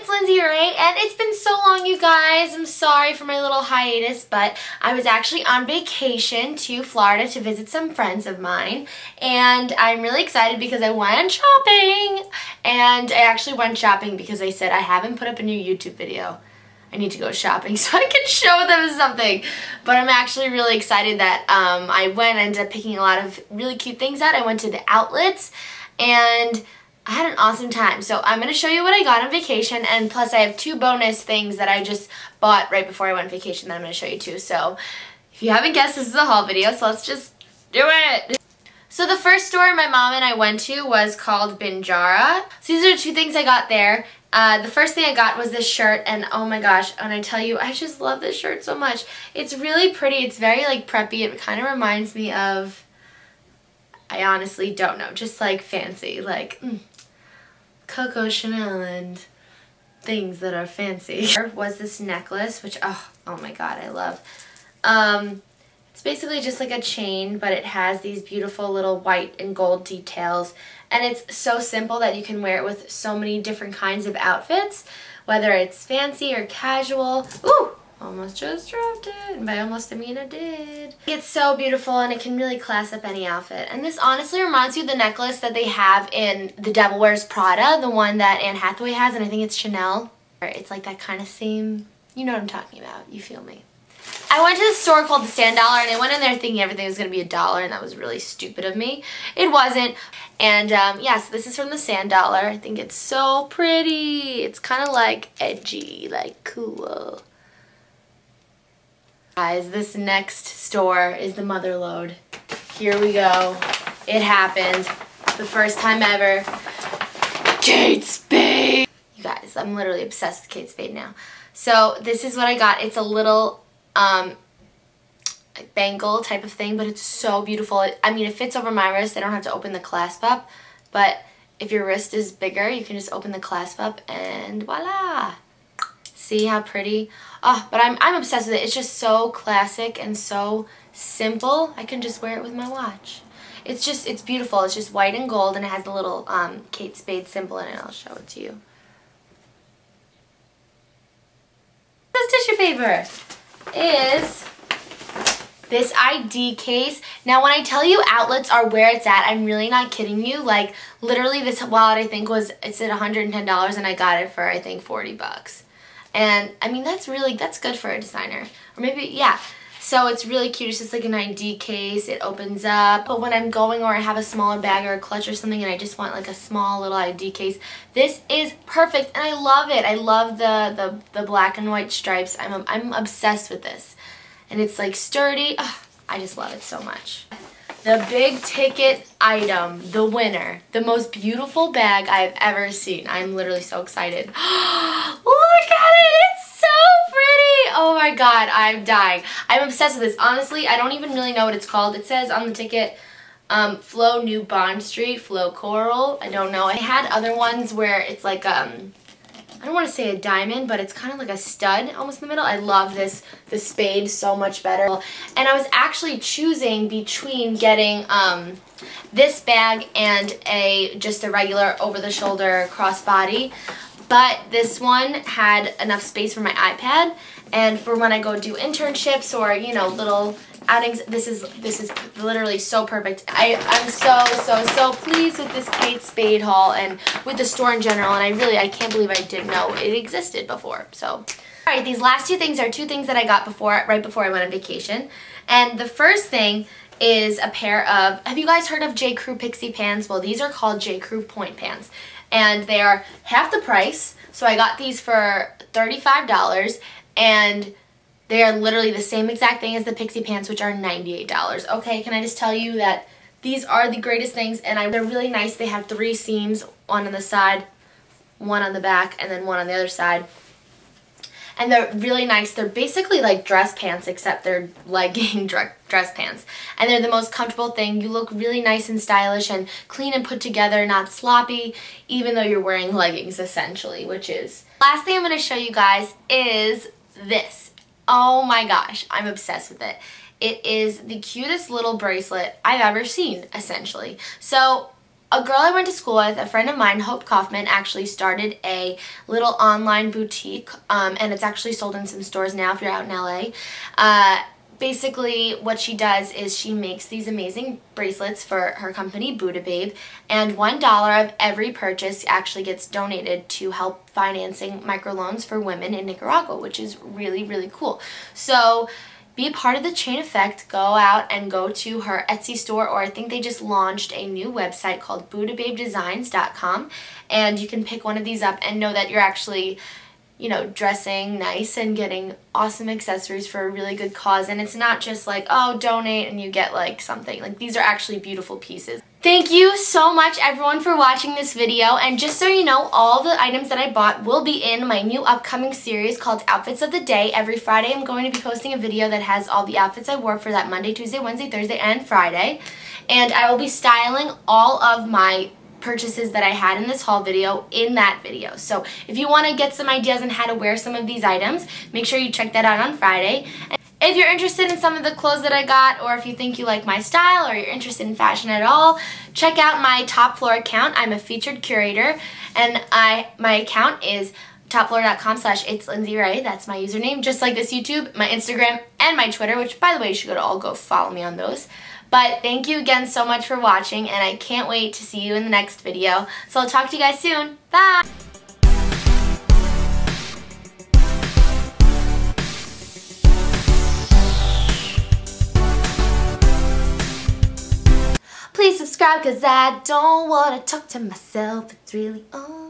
it's Lyndsay Rae, and it's been so long, you guys. I'm sorry for my little hiatus, but I was actually on vacation to Florida to visit some friends of mine, and I'm really excited because I went shopping, and I actually went shopping because I said I haven't put up a new YouTube video. I need to go shopping so I can show them something. But I'm actually really excited that um, I went and ended up picking a lot of really cute things out. I went to the outlets, and I had an awesome time. So I'm going to show you what I got on vacation and plus I have two bonus things that I just bought right before I went on vacation that I'm going to show you too. So if you haven't guessed, this is a haul video, so let's just do it. So the first store my mom and I went to was called Binjara. So these are two things I got there. Uh, the first thing I got was this shirt and oh my gosh, and I tell you, I just love this shirt so much. It's really pretty. It's very like preppy. It kind of reminds me of, I honestly don't know, just like fancy. Like, mm, Coco Chanel and things that are fancy. Was this necklace, which, oh, oh my god, I love. Um, it's basically just like a chain, but it has these beautiful little white and gold details. And it's so simple that you can wear it with so many different kinds of outfits, whether it's fancy or casual. Ooh, Almost just dropped it. And by almost I mean I did. It's so beautiful and it can really class up any outfit. And this honestly reminds you of the necklace that they have in The Devil Wears Prada, the one that Anne Hathaway has, and I think it's Chanel. It's like that kind of same, you know what I'm talking about. You feel me. I went to the store called the Sand Dollar and I went in there thinking everything was going to be a dollar and that was really stupid of me. It wasn't. And um, yeah, so this is from the Sand Dollar. I think it's so pretty. It's kind of like edgy, like cool. Guys, this next store is the Motherlode. Here we go. It happened. The first time ever. Kate Spade! You guys, I'm literally obsessed with Kate Spade now. So this is what I got. It's a little um, bangle type of thing, but it's so beautiful. I mean, it fits over my wrist. I don't have to open the clasp up, but if your wrist is bigger, you can just open the clasp up and voila! See how pretty? Oh, but I'm, I'm obsessed with it. It's just so classic and so simple. I can just wear it with my watch. It's just, it's beautiful. It's just white and gold and it has the little um, Kate Spade symbol in it. I'll show it to you. This tissue paper is this ID case. Now when I tell you outlets are where it's at, I'm really not kidding you. Like literally this wallet I think was, it's at $110 and I got it for I think 40 bucks. And I mean, that's really, that's good for a designer. Or maybe, yeah. So it's really cute. It's just like an ID case. It opens up. But when I'm going or I have a smaller bag or a clutch or something and I just want like a small little ID case, this is perfect and I love it. I love the, the, the black and white stripes. I'm, I'm obsessed with this. And it's like sturdy. Oh, I just love it so much. The big ticket item, the winner, the most beautiful bag I've ever seen. I'm literally so excited. Look at it, it's so pretty. Oh my god, I'm dying. I'm obsessed with this. Honestly, I don't even really know what it's called. It says on the ticket, um, Flow New Bond Street, Flow Coral. I don't know. I had other ones where it's like, um, I don't want to say a diamond, but it's kind of like a stud almost in the middle. I love this, the spade so much better. And I was actually choosing between getting um, this bag and a just a regular over-the-shoulder crossbody. But this one had enough space for my iPad and for when I go do internships or, you know, little outings. This is this is literally so perfect. I, I'm so, so, so pleased with this Kate Spade haul and with the store in general. And I really, I can't believe I didn't know it existed before. So, alright, these last two things are two things that I got before, right before I went on vacation. And the first thing is a pair of, have you guys heard of J. Crew Pixie pants? Well, these are called J. Crew Point pants. And they are half the price. So I got these for $35 and they are literally the same exact thing as the Pixie Pants, which are $98. Okay, can I just tell you that these are the greatest things, and I, they're really nice. They have three seams, one on the side, one on the back, and then one on the other side. And they're really nice. They're basically like dress pants, except they're legging dress pants. And they're the most comfortable thing. You look really nice and stylish and clean and put together, not sloppy, even though you're wearing leggings, essentially, which is... Last thing I'm going to show you guys is this. Oh my gosh, I'm obsessed with it. It is the cutest little bracelet I've ever seen, essentially. So a girl I went to school with, a friend of mine, Hope Kaufman, actually started a little online boutique, um, and it's actually sold in some stores now if you're out in LA. Uh, basically what she does is she makes these amazing bracelets for her company Buddha Babe and one dollar of every purchase actually gets donated to help financing microloans for women in Nicaragua which is really really cool. So be a part of the chain effect. Go out and go to her Etsy store or I think they just launched a new website called buddhababedesigns.com and you can pick one of these up and know that you're actually you know, dressing nice and getting awesome accessories for a really good cause. And it's not just like, oh, donate and you get like something. Like these are actually beautiful pieces. Thank you so much everyone for watching this video. And just so you know, all the items that I bought will be in my new upcoming series called Outfits of the Day. Every Friday I'm going to be posting a video that has all the outfits I wore for that Monday, Tuesday, Wednesday, Thursday, and Friday. And I will be styling all of my purchases that I had in this haul video in that video. So if you want to get some ideas on how to wear some of these items, make sure you check that out on Friday. And if you're interested in some of the clothes that I got or if you think you like my style or you're interested in fashion at all, check out my Top Floor account. I'm a featured curator and I my account is topfloor.com slash it's Lyndsay Rae. That's my username, just like this YouTube, my Instagram, and my Twitter, which by the way, you should go to all go follow me on those. But thank you again so much for watching, and I can't wait to see you in the next video. So I'll talk to you guys soon. Bye! Please subscribe because I don't want to talk to myself. It's really on.